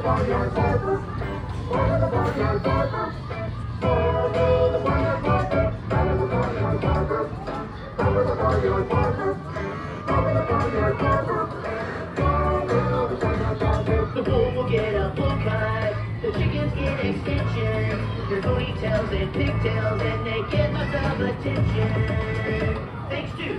The bull will get a bull. The chickens get extension. Their ponytails and pigtails, and they get lots of attention. Thanks to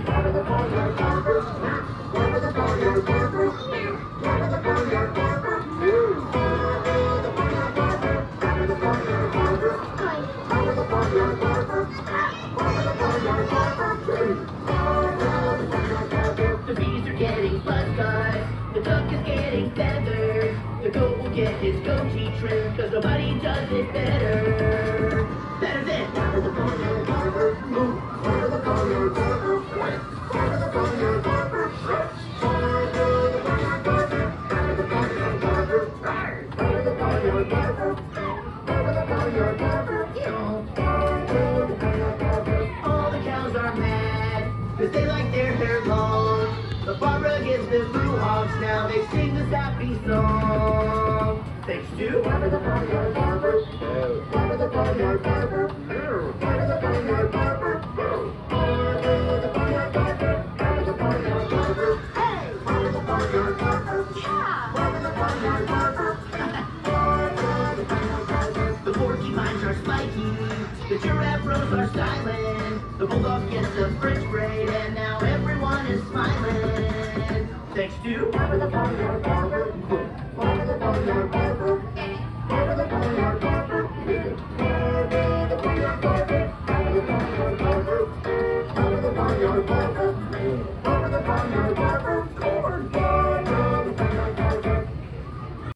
The goat will get his goatee trim, cause nobody does it better. Better than Carter the Carter, Carter, move. The Carter, the Cause they like their is the Blue now they sing this happy song. Thanks to the Barber, the Barnyard Barber, Barber the Barber, the Barnyard Barber, the Barber, hey! The Barnyard Barber, yeah! The Barber, the Barber. The porcupines are spiky, the giraffe rows are styling, the bulldog gets a French braid, and now everyone is smiling. Thanks to